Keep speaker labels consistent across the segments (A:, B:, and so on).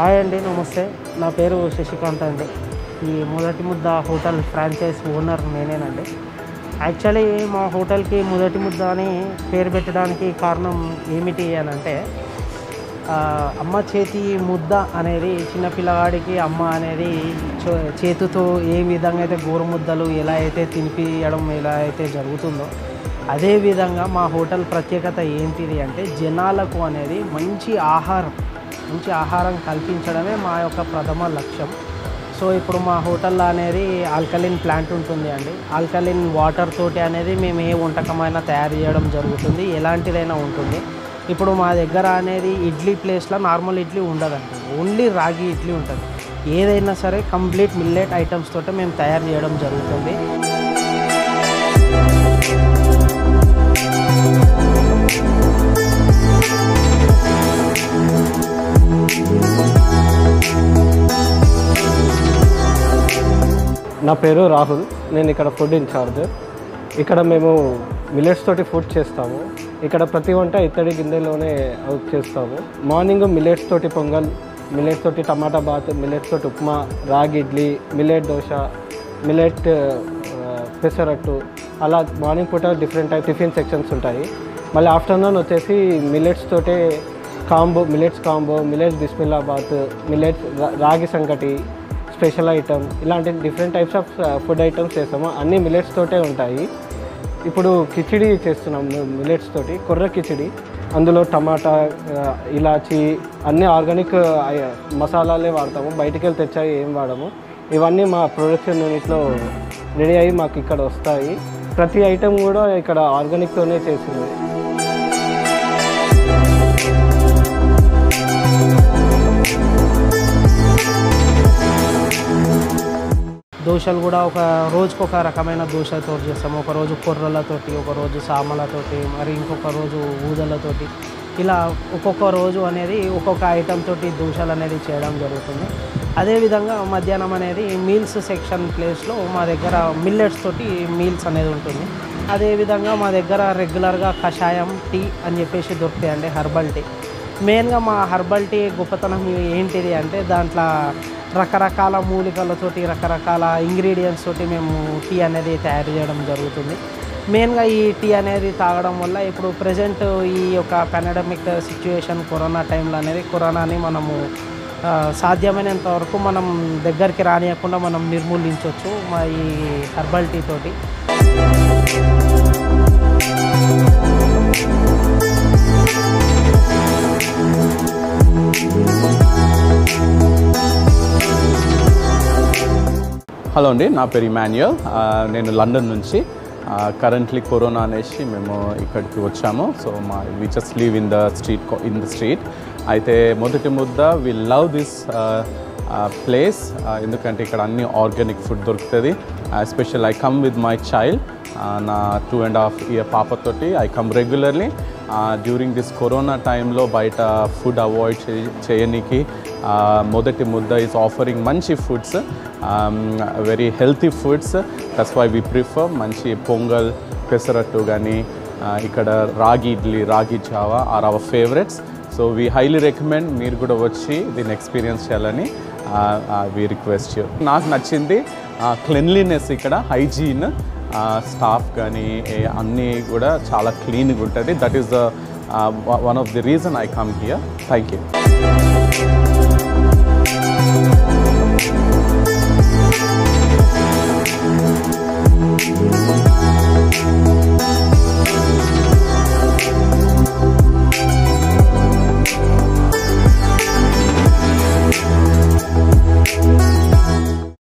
A: Hi అండి నమస్తే. నా పేరు శశికాంత్ అండి. ఈ Modati Mudda hotel franchise owner నేనేనండి. యాక్చువల్లీ మా హోటల్కి మొదటి ముద్ద అని పేరు పెట్టడానికి కారణం ఏమిటి అని అంటే అమ్మ చేతి ముద్ద అనేది చిన్నపిల్లవాడికి అమ్మ అనేది చేతితో ఏ విధంగా అయితే గోరు ముద్దలు ఎలా అయితే తినిపియడం ఎలా అయితే జరుగుతుందో అదే విధంగా మా హోటల్ ప్రత్యేకత ఏంటిది అంటే జనాలకు అనేది మంచి ఆహారం మంచి ఆహారం కల్పించడమే మా యొక్క ప్రథమ లక్ష్యం. సో ఇప్పుడు మా హోటల్లో అనేది ఆల్కలిన్ ప్లాంట్ ఉంటుంది అండి. ఆల్కలిన్ వాటర్ తోటి అనేది మేము ఏ వంటకమైనా తయారు చేయడం జరుగుతుంది ఎలాంటిదైనా ఉంటుంది. ఇప్పుడు మా దగ్గర అనేది ఇడ్లీ ప్లేస్లో నార్మల్ ఇడ్లీ ఉండదండి. ఓన్లీ రాగి ఇడ్లీ ఉంటుంది. ఏదైనా సరే కంప్లీట్ మిల్లెట్ ఐటమ్స్ తోటే మేము తయారు చేయడం జరుగుతుంది.
B: నా పేరు రాహుల్. నేను ఇక్కడ ఫుడ్ ఇన్ఛార్జ్ ఇక్కడ మేము మిల్లెట్స్ తోటి ఫుడ్ చేస్తాము. ఇక్కడ ప్రతి వంట ఇత్తడి గిన్నెలోనే అవుట్ చేస్తాము. మార్నింగ్ మిల్లెట్స్ తోటి పొంగల్ మిల్లెట్స్ తోటి టమాటా బాత్ మిల్లెట్స్ తోటి ఉప్మా రాగి ఇడ్లీ మిల్లెట్ దోశ మిల్లెట్ పెసరట్టు. అలా మార్నింగ్ పూట డిఫరెంట్ టైప్ టిఫిన్ సెక్షన్స్ ఉంటాయి. మళ్ళీ ఆఫ్టర్నూన్ వచ్చేసి మిల్లెట్స్ తోటే combo millets combo millets బిస్మిల్లాబాత్ millets ragi sankati special item ఇలాంటి different types of food items చేస్తాము. అన్ని మిలెట్స్ తోటే ఉంటాయి. ఇప్పుడు కిచిడి చేస్తున్నాం మిలెట్స్ తోటి కొర్ర కిచిడి. అందులో టమాటా uh, ఇలాచి అన్ని ఆర్గానిక్ uh, మసాలాలే వాడతాము. బయటికి వెళ్ళి తెచ్చాయి ఏం వాడము. ఇవన్నీ మా ప్రొడక్షన్ యూనిట్లో రెడీ అయ్యి మాకు ఇక్కడ వస్తాయి. ప్రతి ఐటెం కూడా ఇక్కడ ఆర్గానిక్తోనే చేసింది
A: దోశలు కూడా ఒక రోజుకు ఒక రకమైన దోశతో చేస్తాము. ఒకరోజు కొర్రలతోటి ఒకరోజు సామలతోటి మరి ఇంకొక రోజు ఊదలతోటి. ఇలా ఒక్కొక్క రోజు అనేది ఒక్కొక్క ఐటమ్ తోటి దోశలు అనేది చేయడం జరుగుతుంది. అదేవిధంగా మధ్యాహ్నం అనేది మీల్స్ సెక్షన్ ప్లేస్లో మా దగ్గర మిల్లెట్స్ తోటి మీల్స్ అనేది ఉంటుంది. అదేవిధంగా మా దగ్గర రెగ్యులర్గా కషాయం టీ అని చెప్పేసి దొరుకుతాయండి హర్బల్ టీ మెయిన్గా మా హర్బల్ టీ గొప్పతనం ఏంటిది అంటే దాంట్లో రకరకాల మూలికలతోటి రకరకాల ఇంగ్రీడియంట్స్ తోటి మేము టీ అనేది తయారు చేయడం జరుగుతుంది. మెయిన్గా ఈ టీ అనేది తాగడం వల్ల ఇప్పుడు ప్రజెంట్ ఈ యొక్క పాండమిక్ సిచ్యువేషన్ కరోనా టైంలో అనేది కరోనాని మనము సాధ్యమైనంత వరకు మనం దగ్గరికి రానియకుండా మనం నిర్మూలించవచ్చు మా ఈ హెర్బల్ టీ తోటి.
C: హలో అండి నా పేరు ఇమాన్యుయల్. నేను లండన్ నుంచి. కరెంట్లీ కరోనా అనేసి మేము ఇక్కడికి వచ్చాము. సో మా we just live in the street in the street అయితే మొదటి ముద్ద వి లవ్ దిస్ ప్లేస్ ఎందుకంటే ఇక్కడ అన్ని ఆర్గానిక్ ఫుడ్ దొరుకుతుంది. Especially I come with my child నా two and half year పాపతోటి I come regularly during this corona టైంలో బయట ఫుడ్ అవాయిడ్ చేయనీకి మొదటి ముద్ద ఈజ్ ఆఫరింగ్ మంచి foods very healthy foods that's why we prefer మంచి పొంగల్ పెసరట్టు కానీ ఇక్కడ ragi idli ragi java are our favourites so we highly recommend మీరు కూడా వచ్చి దీన్ని ఎక్స్పీరియన్స్ చేయాలని వి రిక్వెస్ట్ నాకు నచ్చింది క్లెన్లీనెస్ ఇక్కడ హైజీన్ స్టాఫ్ కానీ అన్నీ కూడా చాలా క్లీన్గా ఉంటుంది. That is the one of the reason I come here thank you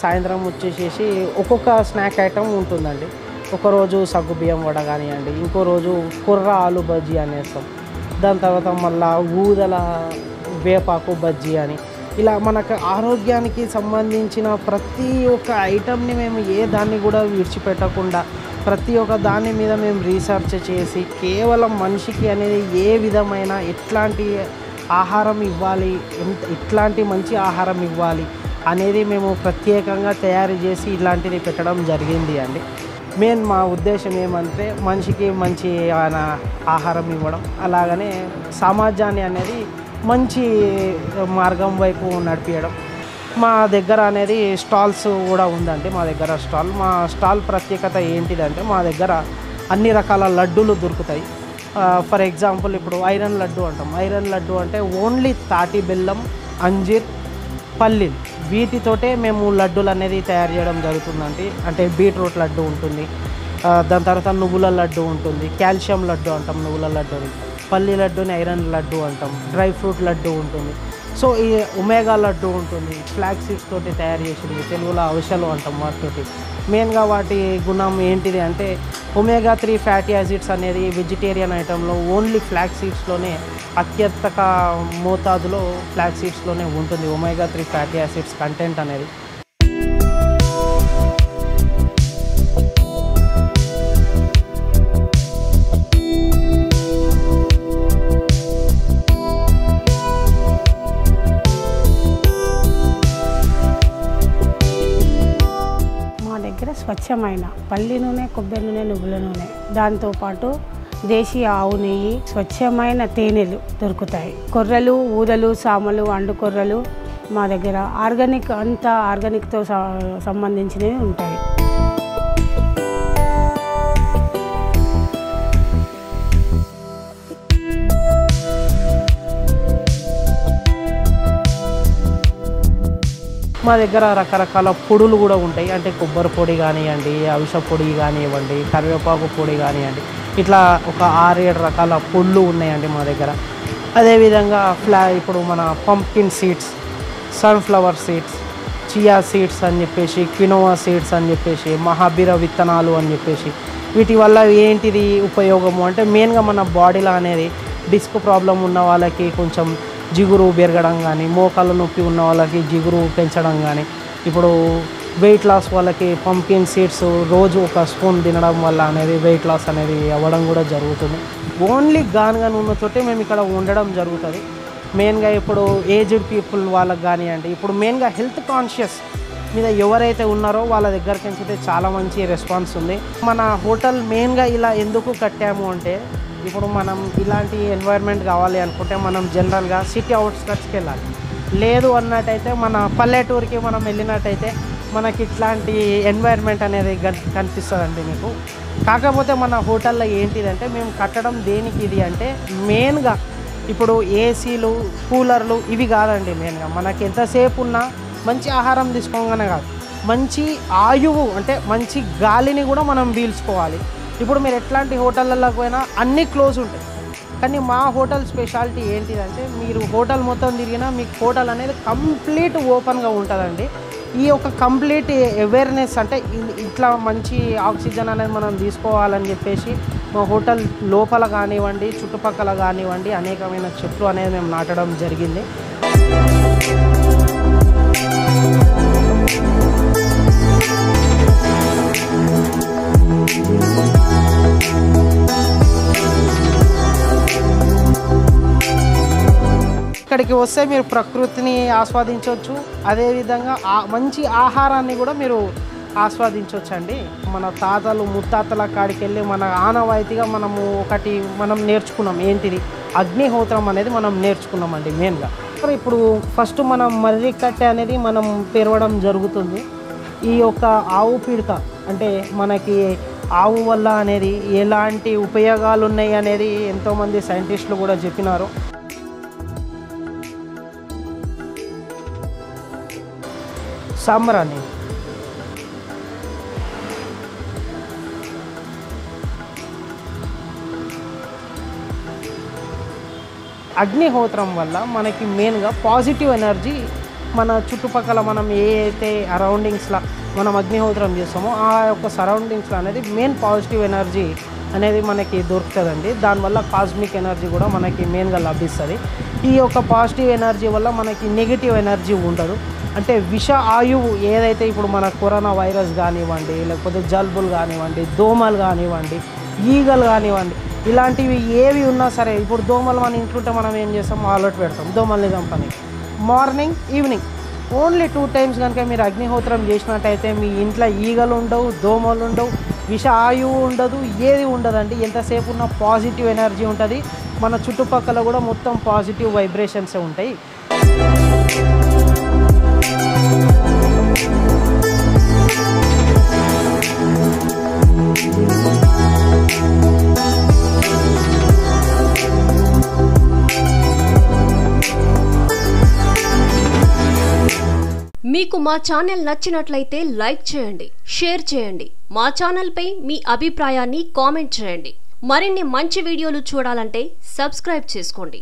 A: సాయంత్రం వచ్చేసేసి ఒక్కొక్క స్నాక్ ఐటమ్ ఉంటుందండి. ఒకరోజు సగ్గు బియ్యం వడ కానివ్వండి ఇంకో రోజు కుర్ర ఆలు బజ్జీ అనేస్తాం. దాని తర్వాత మళ్ళా ఊదల వేపాకు బజ్జీ అని ఇలా మనకు ఆరోగ్యానికి సంబంధించిన ప్రతి ఒక్క ఐటమ్ని మేము ఏ దాన్ని కూడా విడిచిపెట్టకుండా ప్రతి ఒక్క దాని మీద మేము రీసెర్చ్ చేసి కేవలం మనిషికి అనేది ఏ విధమైన ఎట్లాంటి ఆహారం ఇవ్వాలి ఎంత ఎట్లాంటి మంచి ఆహారం ఇవ్వాలి అనేది మేము ప్రత్యేకంగా తయారు చేసి ఇలాంటిది పెట్టడం జరిగింది అండి. మెయిన్ మా ఉద్దేశం ఏమంటే మనిషికి మంచి ఆయన ఆహారం ఇవ్వడం అలాగనే సమాజాన్ని అనేది మంచి మార్గం వైపు నడిపించడం మా దగ్గర అనేది స్టాల్స్ కూడా ఉందండి మా దగ్గర స్టాల్. మా స్టాల్ ప్రత్యేకత ఏంటిదంటే మా దగ్గర అన్ని రకాల లడ్డూలు దొరుకుతాయి. ఫర్ ఎగ్జాంపుల్ ఇప్పుడు ఐరన్ లడ్డు అంటాం. ఐరన్ లడ్డు అంటే ఓన్లీ తాటి బెల్లం అంజీర్ పల్లీలు. వీటితోటే మేము లడ్డూలు అనేది తయారు చేయడం జరుగుతుందండి. అంటే బీట్రూట్ లడ్డు ఉంటుంది దాని తర్వాత నువ్వుల లడ్డు ఉంటుంది కాల్షియం లడ్డు అంటాం నువ్వుల లడ్డుని పల్లి లడ్డుని ఐరన్ లడ్డు అంటాం. డ్రై ఫ్రూట్ లడ్డు ఉంటుంది. సో ఈ ఉమేగా లడ్డు ఉంటుంది. ఫ్లాగ్ సీడ్స్ తోటి తయారు చేసింది. తెలుగులో అవసలు అంటాం వాటితోటి మెయిన్గా వాటి గుణం ఏంటిది అంటే ఒమేగా త్రీ ఫ్యాటీ యాసిడ్స్ అనేది వెజిటేరియన్ ఐటెంలో ఓన్లీ ఫ్లాక్ సీడ్స్లోనే అత్యధిక మోతాదులో ఫ్లాగ్ సీడ్స్లోనే ఉంటుంది. Omega three fatty acids content అనేది.
D: స్వచ్ఛమైన పల్లి నూనె కొబ్బరి నూనె నువ్వుల నూనె. దాంతోపాటు దేశీయ ఆవు నెయ్యి స్వచ్ఛమైన తేనెలు దొరుకుతాయి. కొర్రలు ఊదలు సామలు అండు కొర్రలు మా దగ్గర ఆర్గానిక్ అంతా ఆర్గానిక్తో సంబంధించినవి ఉంటాయి.
A: మా దగ్గర రకరకాల పొడులు కూడా ఉంటాయి. అంటే కొబ్బరి పొడి కానివ్వండి అవిష పొడి కానివ్వండి కరివేపాకు పొడి కానివ్వండి. ఇట్లా ఒక ఆరేడు రకాల పొళ్ళు ఉన్నాయండి మా దగ్గర. అదేవిధంగా ఫ్లా ఇప్పుడు మన pumpkin seeds sunflower seeds chia seeds అని చెప్పేసి కినోవా సీడ్స్ అని చెప్పేసి మహాబీర విత్తనాలు అని చెప్పేసి. వీటి వల్ల ఏంటిది ఉపయోగము? అంటే మెయిన్గా మన బాడీలో అనేది డిస్క్ ప్రాబ్లం ఉన్న వాళ్ళకి కొంచెం జిగురు పెరగడం కానీ మోకాళ్ళ నొప్పి ఉన్న వాళ్ళకి జిగురు పెంచడం కానీ ఇప్పుడు వెయిట్ లాస్ వాళ్ళకి పంపిన్ సీడ్స్ రోజు ఒక స్పూన్ తినడం వల్ల అనేది వెయిట్ లాస్ అనేది అవ్వడం కూడా జరుగుతుంది. ఓన్లీ గానుగానే ఉన్న చోటే మేము ఇక్కడ ఉండడం జరుగుతుంది. మెయిన్గా ఇప్పుడు ఏజ్డ్ పీపుల్ వాళ్ళకి కానివ్వండి ఇప్పుడు మెయిన్గా హెల్త్ కాన్షియస్ మీద ఎవరైతే ఉన్నారో వాళ్ళ దగ్గరికి నుంచి అయితే చాలా మంచి రెస్పాన్స్ ఉంది. మన హోటల్ మెయిన్గా ఇలా ఎందుకు కట్టాము అంటే ఇప్పుడు మనం ఇలాంటి ఎన్వైర్న్మెంట్ కావాలి అనుకుంటే మనం జనరల్గా సిటీ అవుట్స్కట్స్కి వెళ్ళాలి. లేదు అన్నట్టయితే మన పల్లెటూరుకి మనం వెళ్ళినట్టయితే మనకి ఇట్లాంటి ఎన్వైర్న్మెంట్ అనేది కనిపిస్తుందండి మీకు. కాకపోతే మన హోటల్లో ఏంటిదంటే మేము కట్టడం దేనికి ఇది అంటే మెయిన్గా ఇప్పుడు ఏసీలు కూలర్లు ఇవి కాదండి మెయిన్గా మనకి ఎంతసేపు ఉన్నా మంచి ఆహారం తీసుకోగానే కాదు. మంచి ఆయువు అంటే మంచి గాలిని కూడా మనం పీల్చుకోవాలి. ఇప్పుడు మీరు ఎట్లాంటి హోటళ్ళలోకి పోయినా అన్నీ క్లోజ్ ఉంటాయి. కానీ మా హోటల్ స్పెషాలిటీ ఏంటిదంటే మీరు హోటల్ మొత్తం తిరిగినా మీకు హోటల్ అనేది కంప్లీట్ ఓపెన్గా ఉంటుందండి. ఈ యొక్క కంప్లీట్ అవేర్నెస్ అంటే ఇట్లా మంచి ఆక్సిజన్ అనేది మనం తీసుకోవాలని చెప్పేసి మా హోటల్ లోపల కానివ్వండి చుట్టుపక్కల కానివ్వండి అనేకమైన చెట్లు అనేది మేము నాటడం జరిగింది. ఇక్కడికి వస్తే మీరు ప్రకృతిని ఆస్వాదించవచ్చు. అదేవిధంగా ఆ మంచి ఆహారాన్ని కూడా మీరు ఆస్వాదించవచ్చు అండి మన తాతలు ముత్తాతల కాడికి వెళ్ళి మన ఆనవాయితీగా మనము ఒకటి మనం నేర్చుకున్నాం. ఏంటిది? అగ్నిహోత్రం అనేది మనం నేర్చుకున్నామండి మెయిన్గా. ఇప్పుడు ఫస్ట్ మనం మర్రి కట్టె అనేది మనం పెరవడం జరుగుతుంది. ఈ యొక్క ఆవు పిడక అంటే మనకి ఆవు వల్ల అనేది ఎలాంటి ఉపయోగాలు ఉన్నాయి అనేది ఎంతోమంది సైంటిస్టులు కూడా చెప్పినారు. సాంబ్రాణి అగ్నిహోత్రం వల్ల మనకి మెయిన్గా పాజిటివ్ ఎనర్జీ మన చుట్టుపక్కల మనం ఏ అయితే అరౌండింగ్స్లో మనం అగ్నిహోత్రం చేస్తామో ఆ యొక్క సరౌండింగ్స్లో అనేది మెయిన్ పాజిటివ్ ఎనర్జీ అనేది మనకి దొరుకుతుందండి. దానివల్ల కాస్మిక్ ఎనర్జీ కూడా మనకి మెయిన్గా లభిస్తుంది. ఈ యొక్క పాజిటివ్ ఎనర్జీ వల్ల మనకి నెగిటివ్ ఎనర్జీ ఉండదు. అంటే విష ఆయువు ఏదైతే ఇప్పుడు మన కరోనా వైరస్ కానివ్వండి లేకపోతే జలుబులు కానివ్వండి దోమలు కానివ్వండి ఈగలు కానివ్వండి ఇలాంటివి ఏవి ఉన్నా సరే ఇప్పుడు దోమలు మన ఇంట్లో మనం ఏం చేస్తాం? ఆలౌట్ పెడతాం. దోమల్ని చంపని. Morning evening. Only two times కనుక మీరు అగ్నిహోత్రం చేసినట్టయితే మీ ఇంట్లో ఈగలు ఉండవు దోమలు ఉండవు విష ఆయువు ఉండదు ఏది ఉండదండి. ఎంతసేపు ఉన్న పాజిటివ్ ఎనర్జీ ఉంటుంది. మన చుట్టుపక్కల కూడా మొత్తం పాజిటివ్ వైబ్రేషన్స్ ఉంటాయి.
E: మీకు మా ఛానల్ నచ్చినట్లయితే లైక్ చేయండి షేర్ చేయండి. మా ఛానల్పై మీ అభిప్రాయాన్ని కామెంట్ చేయండి. మరిన్ని మంచి వీడియోలు చూడాలంటే సబ్స్క్రైబ్ చేసుకోండి.